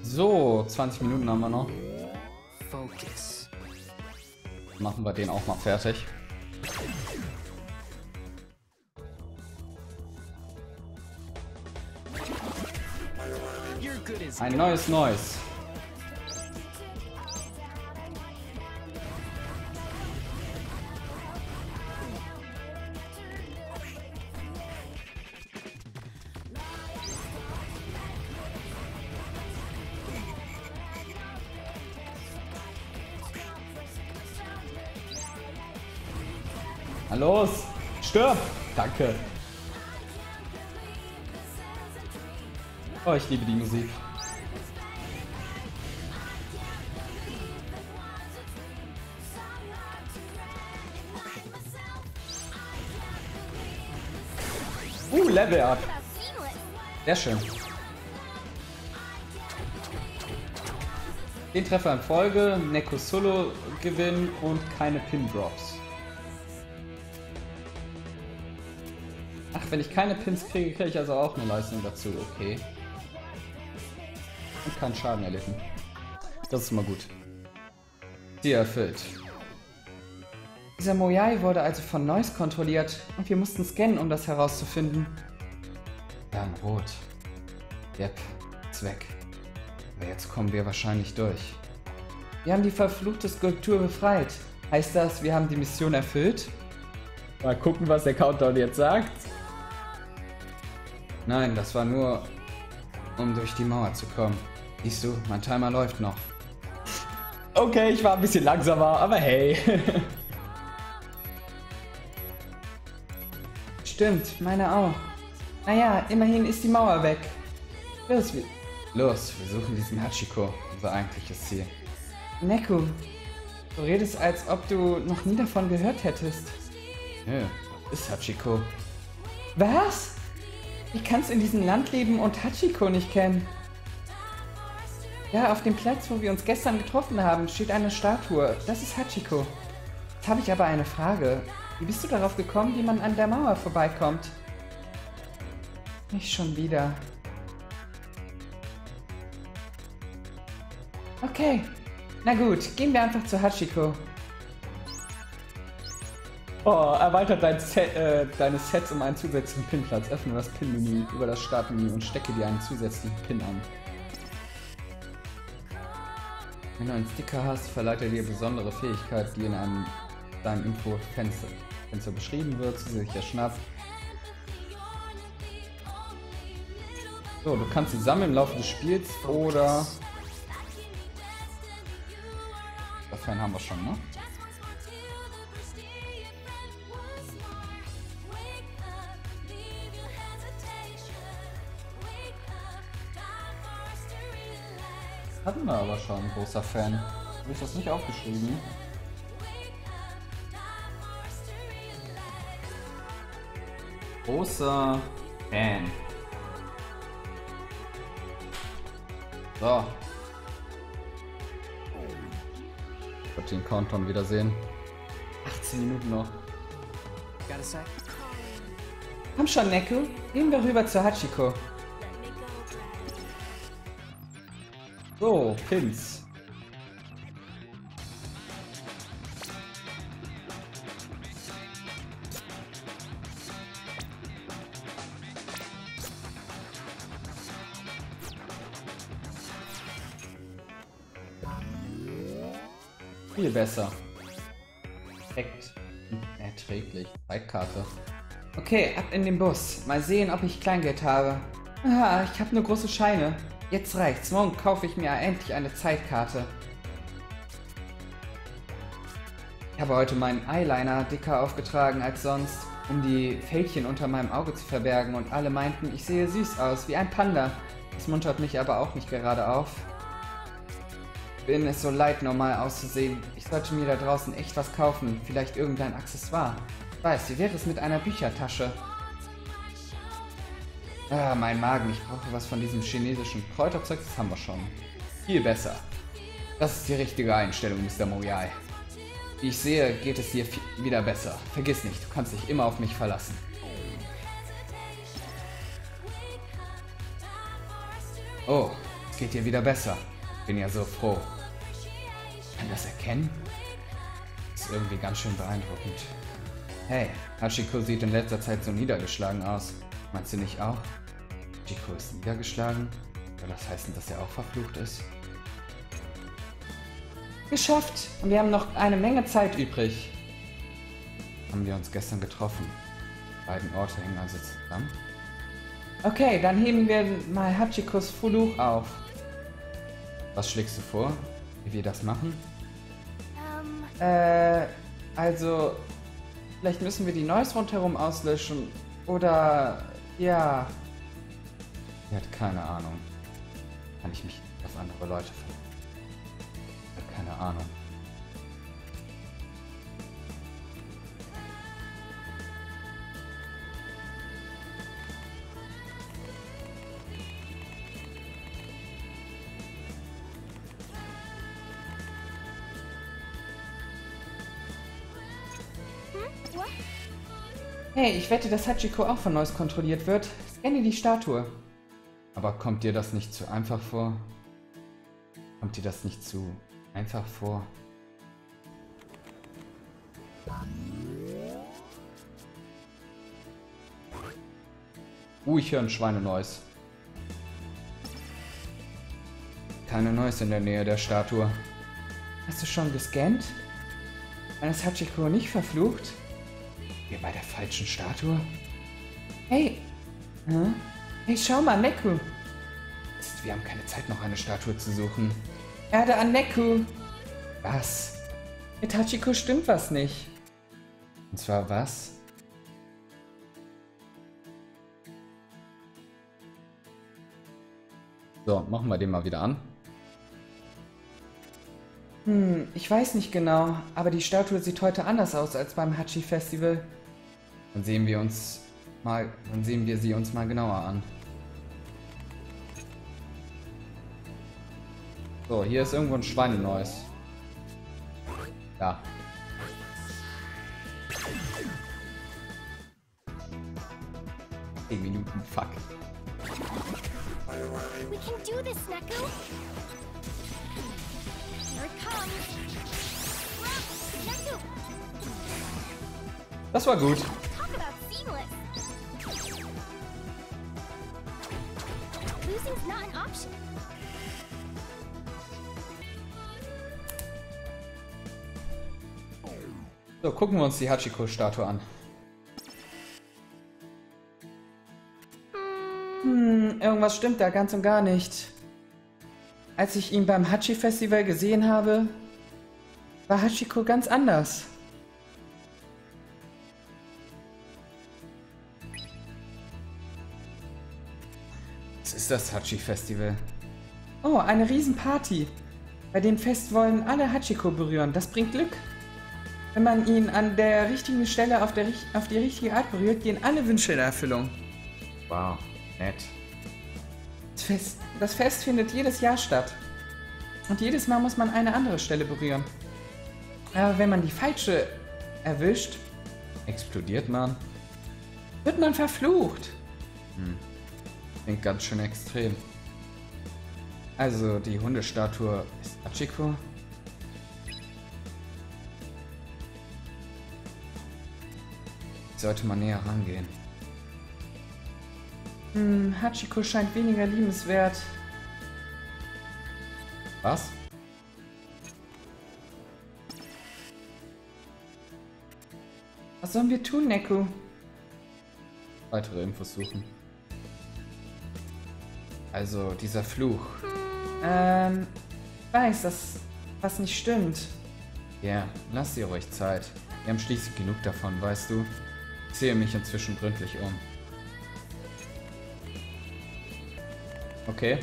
So, 20 Minuten haben wir noch. Machen wir den auch mal fertig. Ein neues Neues. Na los, stirb! Danke. Oh, ich liebe die Musik. Level Up. Sehr schön. Den Treffer in Folge, Neko Solo gewinnen und keine Pin Drops. Ach, wenn ich keine Pins kriege, kriege ich also auch eine Leistung dazu. Okay. Und keinen Schaden erlitten. Das ist mal gut. Ziel erfüllt. Dieser Mojai wurde also von Noise kontrolliert und wir mussten scannen, um das herauszufinden. Rot. Yep, Zweck. Aber jetzt kommen wir wahrscheinlich durch. Wir haben die verfluchte Skulptur befreit. Heißt das, wir haben die Mission erfüllt? Mal gucken, was der Countdown jetzt sagt. Nein, das war nur, um durch die Mauer zu kommen. Siehst du, mein Timer läuft noch. Okay, ich war ein bisschen langsamer, aber hey. Stimmt, meine auch. Naja, immerhin ist die Mauer weg. Los, wir, los, wir suchen diesen Hachiko, unser eigentliches Ziel. Neko, du redest, als ob du noch nie davon gehört hättest. Nö, was ist Hachiko? Was? Wie kannst du in diesem Land leben und Hachiko nicht kennen? Ja, auf dem Platz, wo wir uns gestern getroffen haben, steht eine Statue. Das ist Hachiko. Jetzt habe ich aber eine Frage. Wie bist du darauf gekommen, wie man an der Mauer vorbeikommt? Nicht schon wieder. Okay. Na gut, gehen wir einfach zu Hachiko. Oh, erweitert dein Set, äh, deine Sets um einen zusätzlichen Pinplatz. Öffne das Pin-Menü über das Startmenü und stecke dir einen zusätzlichen Pin an. Wenn du einen Sticker hast, verleiht er dir besondere Fähigkeit, die in einem deinem Info-Fenster Fenster beschrieben wird. Zusätzlicher Schnapp. So, du kannst sie sammeln im Laufe des Spiels oder. Das Fan haben wir schon, ne? Hatten wir aber schon, großer Fan. Habe ich das nicht aufgeschrieben? Großer Fan. So. Ich wollte den Countdown wiedersehen. 18 Minuten noch. Komm schon, Neku. Gehen wir rüber zu Hachiko. So, Pins. Viel besser. Perfekt. Erträglich. Zeitkarte. Okay, ab in den Bus. Mal sehen, ob ich Kleingeld habe. Ah, ich habe nur große Scheine. Jetzt reicht's. Morgen kaufe ich mir endlich eine Zeitkarte. Ich habe heute meinen Eyeliner dicker aufgetragen als sonst, um die Fältchen unter meinem Auge zu verbergen und alle meinten, ich sehe süß aus, wie ein Panda. Das muntert mich aber auch nicht gerade auf. Bin es so leid, normal auszusehen. Ich sollte mir da draußen echt was kaufen, vielleicht irgendein Accessoire. Weiß, wie wäre es mit einer Büchertasche? Ah, mein Magen, ich brauche was von diesem chinesischen Kräuterzeug, das haben wir schon. Viel besser. Das ist die richtige Einstellung, Mr. Mojai. Wie ich sehe, geht es dir wieder besser. Vergiss nicht, du kannst dich immer auf mich verlassen. Oh, es geht dir wieder besser. Bin ja so froh. Kann das erkennen? Ist irgendwie ganz schön beeindruckend. Hey, Hachiko sieht in letzter Zeit so niedergeschlagen aus. Meinst du nicht auch? Hachiko ist niedergeschlagen? Soll das heißen, dass er auch verflucht ist? Geschafft! Und wir haben noch eine Menge Zeit übrig. Haben wir uns gestern getroffen. Beiden Orte hängen also zusammen. Okay, dann heben wir mal Hachikos Fluch auf. Was schlägst du vor, wie wir das machen? Um, Äh, also, vielleicht müssen wir die Noise rundherum auslöschen. Oder, ja. Sie hat keine Ahnung. Kann ich mich auf andere Leute verlassen? Keine Ahnung. What? Hey, ich wette, dass Hachiko auch von Noise kontrolliert wird. Scanne die Statue. Aber kommt dir das nicht zu einfach vor? Kommt dir das nicht zu einfach vor? Uh, ich höre ein Schweineneus. Keine Neues in der Nähe der Statue. Hast du schon gescannt? Ist Hachiko nicht verflucht? Wir bei der falschen Statue? Hey! Hä? Hey, schau mal, Neku! Mist, Wir haben keine Zeit, noch eine Statue zu suchen. Erde an Neku! Was? Mit Hachiko stimmt was nicht. Und zwar was? So, machen wir den mal wieder an. Hm, ich weiß nicht genau, aber die Statue sieht heute anders aus als beim Hachi Festival. Dann sehen wir uns mal, dann sehen wir sie uns mal genauer an. So, hier ist irgendwo ein Schweineneues. Da. Zehn Minuten, fuck. We can do this, Neku! Here it comes! Das war gut. Seamless! Losing's not an option. So, gucken wir uns die Hachiko-Statue an. Hm, irgendwas stimmt da ganz und gar nicht. Als ich ihn beim Hachi-Festival gesehen habe, war Hachiko ganz anders. Ist das Hachi-Festival? Oh, eine Riesenparty. Bei dem Fest wollen alle Hachiko berühren. Das bringt Glück. Wenn man ihn an der richtigen Stelle auf, der, auf die richtige Art berührt, gehen alle Wünsche in Erfüllung. Wow, nett. Das Fest, das Fest findet jedes Jahr statt. Und jedes Mal muss man eine andere Stelle berühren. Aber wenn man die falsche erwischt, explodiert man. Wird man verflucht. Hm. Klingt ganz schön extrem. Also, die Hundestatue ist Hachiko. Sollte man näher rangehen. Hm, Hachiko scheint weniger liebenswert. Was? Was sollen wir tun, Neku? Weitere Infos suchen. Also, dieser Fluch. Ähm, ich weiß, dass was nicht stimmt. Ja, lass dir ruhig Zeit. Wir haben schließlich genug davon, weißt du? Ich sehe mich inzwischen gründlich um. Okay.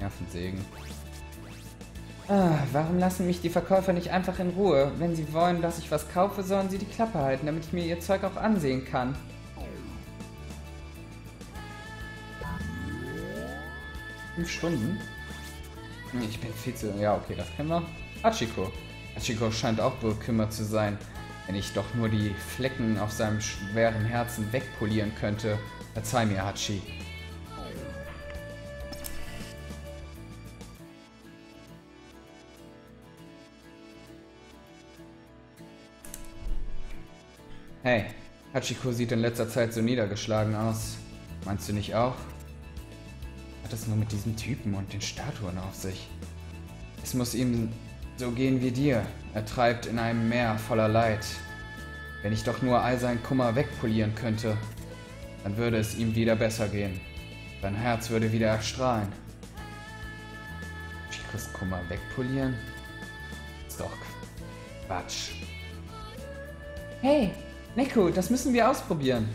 Nervensägen. Ah, warum lassen mich die Verkäufer nicht einfach in Ruhe? Wenn sie wollen, dass ich was kaufe, sollen sie die Klappe halten, damit ich mir ihr Zeug auch ansehen kann. Fünf Stunden? Ich bin viel zu... Ja, okay, das kennen wir. Hachiko. Hachiko scheint auch bekümmert zu sein. Wenn ich doch nur die Flecken auf seinem schweren Herzen wegpolieren könnte. Verzeih mir, Hachi. Hey, Hachiko sieht in letzter Zeit so niedergeschlagen aus. Meinst du nicht auch? Hat es nur mit diesen Typen und den Statuen auf sich? Es muss ihm so gehen wie dir. Er treibt in einem Meer voller Leid. Wenn ich doch nur all seinen Kummer wegpolieren könnte, dann würde es ihm wieder besser gehen. Sein Herz würde wieder erstrahlen. Chikos Kummer wegpolieren? Ist doch Quatsch. Hey, Neko, das müssen wir ausprobieren.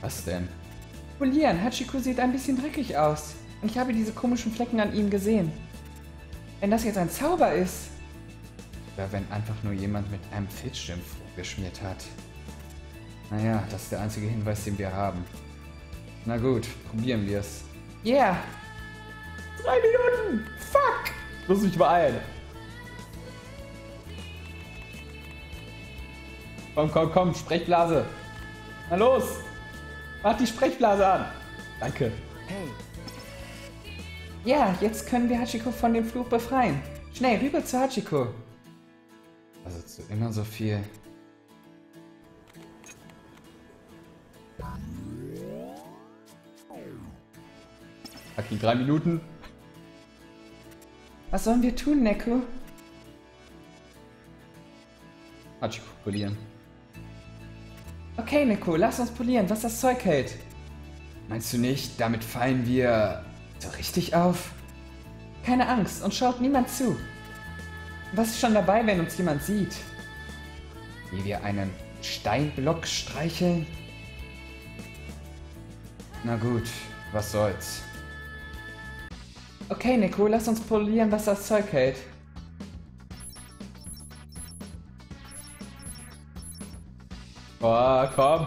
Was denn? Polieren. Hachiko sieht ein bisschen dreckig aus. Und ich habe diese komischen Flecken an ihm gesehen. Wenn das jetzt ein Zauber ist. Oder wenn einfach nur jemand mit einem Fitschschimpf geschmiert hat. Naja, das ist der einzige Hinweis, den wir haben. Na gut, probieren wir es. Yeah! Drei Minuten! Fuck! Muss mich beeilen. Komm, komm, komm, Sprechblase. Na los! Mach die Sprechblase an. Danke. Hey, Ja, jetzt können wir Hachiko von dem Fluch befreien. Schnell, rüber zu Hachiko. Also zu immer so viel. Fucking drei Minuten. Was sollen wir tun, Neko? Hachiko polieren. Okay, Neko, lass uns polieren, was das Zeug hält. Meinst du nicht, damit fallen wir so richtig auf? Keine Angst und schaut niemand zu. Was ist schon dabei, wenn uns jemand sieht? Wie wir einen Steinblock streicheln? Na gut, was soll's. Okay, Nico, lass uns polieren, was das Zeug hält. Oh, komm.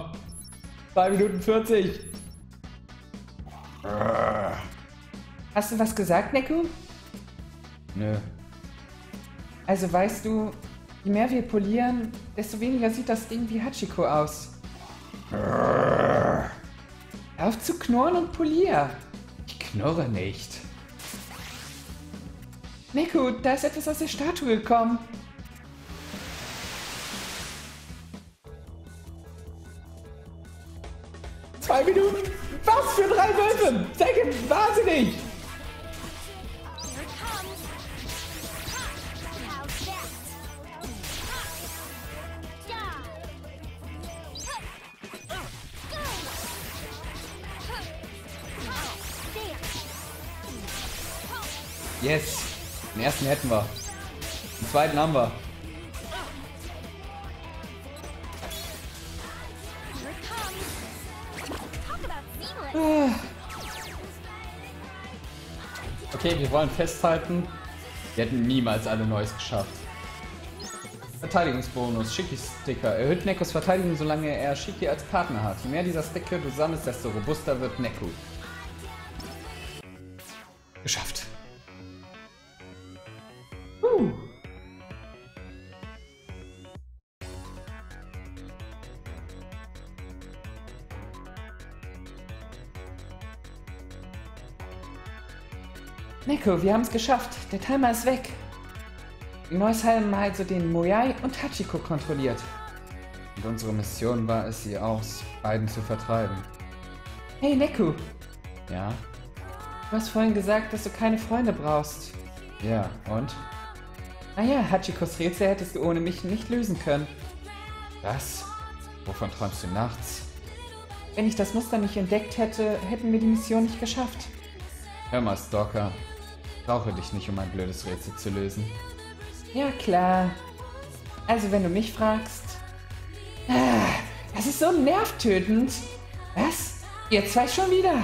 2 Minuten 40. Hast du was gesagt, Nico? Nö. Also weißt du, je mehr wir polieren, desto weniger sieht das Ding wie Hachiko aus. Hör auf zu knurren und polier. Ich knurre nicht. Nico, da ist etwas aus der Statue gekommen. Zwei Minuten? Was für drei Wölfe? Ihr wahnsinnig? Yes. Den ersten hätten wir. Den zweiten haben wir. Okay, wir wollen festhalten. Wir hätten niemals alle Neues geschafft. Verteidigungsbonus, Shiki-Sticker. Erhöht Nekos Verteidigung, solange er Shiki als Partner hat. Je mehr dieser Sticker du sammelst, desto robuster wird Neko. Geschafft. Uh. Neko, wir haben es geschafft. Der Timer ist weg. Neues haben also den Moyai und Hachiko kontrolliert. Und unsere Mission war es, sie aus beiden zu vertreiben. Hey Neku! Ja? Du hast vorhin gesagt, dass du keine Freunde brauchst. Ja, und? Naja, Hachikos Rätsel hättest du ohne mich nicht lösen können. Was? Wovon träumst du nachts? Wenn ich das Muster nicht entdeckt hätte, hätten wir die Mission nicht geschafft. Hör mal, Stalker. Ich brauche dich nicht, um ein blödes Rätsel zu lösen. Ja, klar. Also, wenn du mich fragst. Ah, das ist so nervtötend. Was? Ihr zwei schon wieder?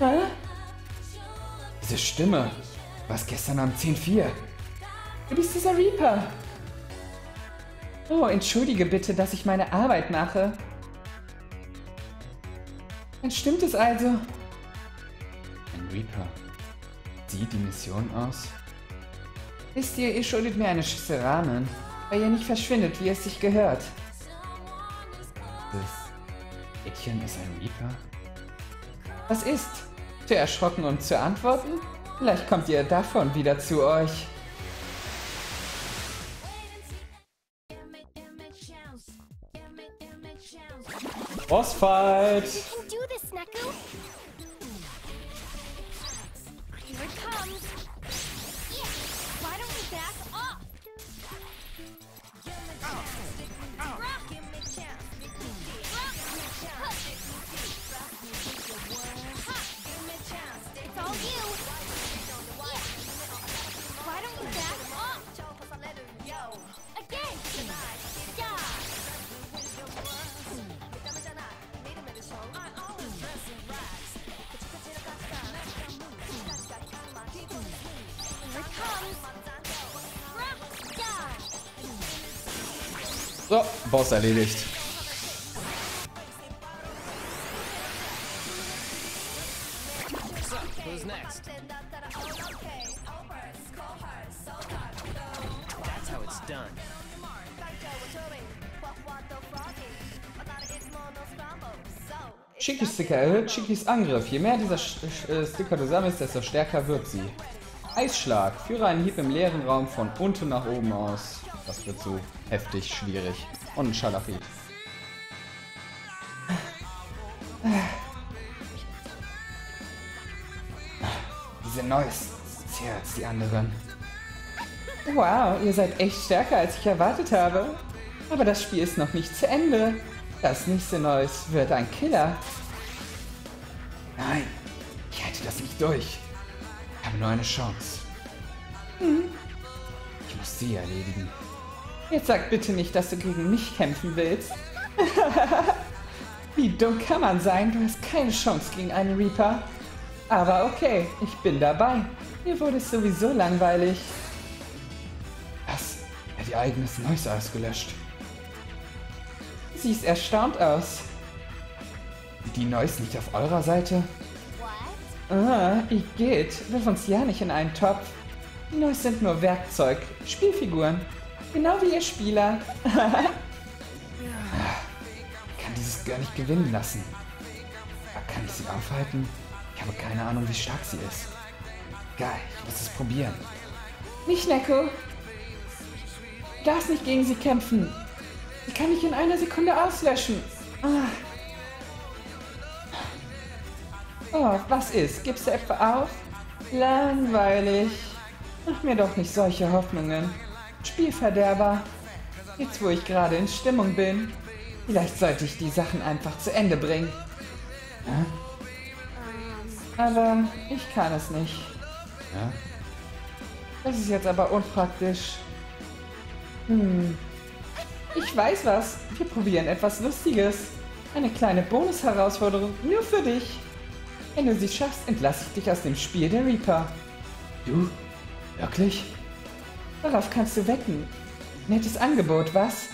Hä? Diese Stimme. Du warst gestern am 10.4. Du bist dieser Reaper. Oh, entschuldige bitte, dass ich meine Arbeit mache. Dann stimmt es also. Ein Reaper. Sieht die Mission aus? Wisst ihr, ihr schuldet mir eine Schüssel Ramen, weil ihr nicht verschwindet, wie es sich gehört. Das Mädchen ist ein Reaper? Was ist? Zu erschrocken, um zu antworten? Vielleicht kommt ihr davon wieder zu euch. Bossfight. So, Boss erledigt. Chiki-Sticker erhöht Chikis Angriff. Je mehr dieser Sch äh, Sticker du sammelst, desto stärker wird sie. Eisschlag. Führe einen Hieb im leeren Raum von unten nach oben aus. Das wird so heftig schwierig. Und ein Schalafit. Diese Neues zäher als die anderen. Wow, ihr seid echt stärker, als ich erwartet habe. Aber das Spiel ist noch nicht zu Ende. Das nächste Neues wird ein Killer. Nein, ich halte das nicht durch. Ich habe nur eine Chance. Hm. Ich muss sie erledigen. Jetzt sag bitte nicht, dass du gegen mich kämpfen willst. [LAUGHS] Wie dumm kann man sein? Du hast keine Chance gegen einen Reaper. Aber okay, ich bin dabei. Mir wurde es sowieso langweilig. Was? Er hat ihr eigenes Neues ausgelöscht. Siehst erstaunt aus. Die Neues nicht auf eurer Seite? Ah, Igitt, wirf uns ja nicht in einen Topf. Die Neues sind nur Werkzeug, Spielfiguren. Genau wie ihr Spieler. [LAUGHS] Ich kann dieses gar nicht gewinnen lassen. Aber kann ich sie aufhalten? Ich habe keine Ahnung, wie stark sie ist. Geil, ich muss es probieren. Nicht, Neko. Du darfst nicht gegen sie kämpfen. Sie kann mich in einer Sekunde auslöschen. Ah. Oh, was ist? Gibst du etwa auf? Langweilig. Mach mir doch nicht solche Hoffnungen. Spielverderber. Jetzt, wo ich gerade in Stimmung bin. Vielleicht sollte ich die Sachen einfach zu Ende bringen. Ja? Aber ich kann es nicht. Ja? Das ist jetzt aber unpraktisch. Hm. Ich weiß was. Wir probieren etwas Lustiges. Eine kleine Bonus-Herausforderung nur für dich. Wenn du sie schaffst, entlasse ich dich aus dem Spiel der Reaper. Du? Wirklich? Darauf kannst du wetten. Nettes Angebot, was?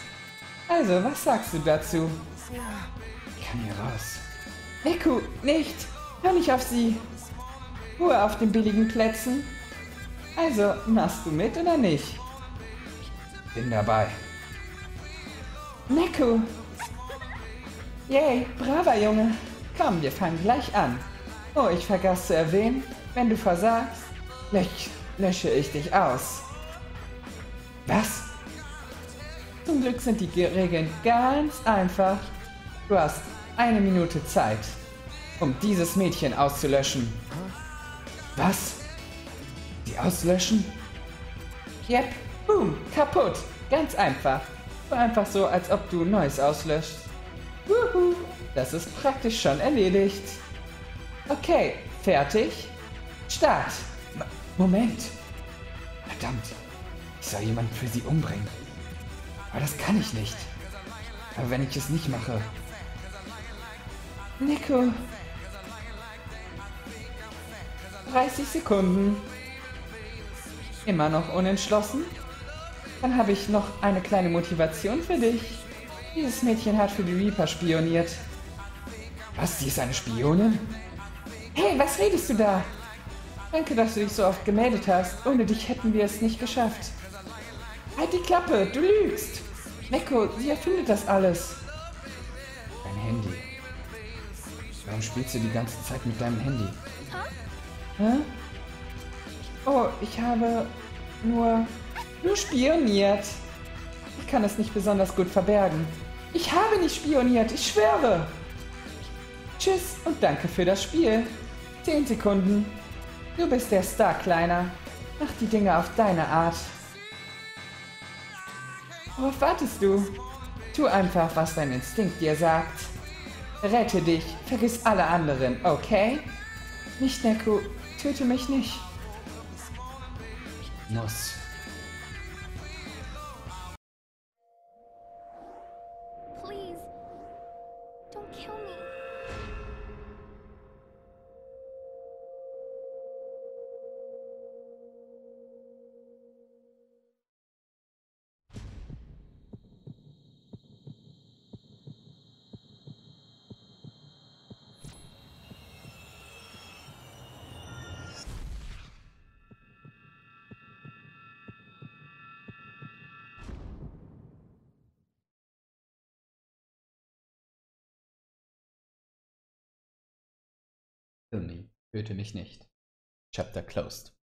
Also, was sagst du dazu? Ich kann hier raus. Neku, nicht! Hör nicht auf sie! Ruhe auf den billigen Plätzen. Also, machst du mit oder nicht? Bin dabei. Neku! Yay, braver Junge. Komm, wir fangen gleich an. Oh, ich vergaß zu erwähnen, wenn du versagst, lösche ich dich aus. Was? Zum Glück sind die Regeln ganz einfach. Du hast eine Minute Zeit, um dieses Mädchen auszulöschen. Was? Die auslöschen? Yep, boom, kaputt. Ganz einfach. Einfach so, als ob du Neues auslöschst. Wuhu, das ist praktisch schon erledigt. Okay, fertig. Start. M Moment. Verdammt. Ich soll jemanden für sie umbringen. Aber das kann ich nicht. Aber wenn ich es nicht mache. Nico. 30 Sekunden. Immer noch unentschlossen? Dann habe ich noch eine kleine Motivation für dich. Dieses Mädchen hat für die Reaper spioniert. Was? Sie ist eine Spionin? Hey, was redest du da? Danke, dass du dich so oft gemeldet hast. Ohne dich hätten wir es nicht geschafft. Halt die Klappe, du lügst. Neko, sie erfindet das alles. Dein Handy. Warum spielst du die ganze Zeit mit deinem Handy? Hä? Oh, ich habe nur, nur spioniert. Ich kann es nicht besonders gut verbergen. Ich habe nicht spioniert, ich schwöre. Tschüss und danke für das Spiel. 10 Sekunden. Du bist der Star, Kleiner. Mach die Dinge auf deine Art. Worauf wartest du? Tu einfach, was dein Instinkt dir sagt. Rette dich, vergiss alle anderen, okay? Nicht, Neku, töte mich nicht. Muss. Töte mich nicht. Chapter closed.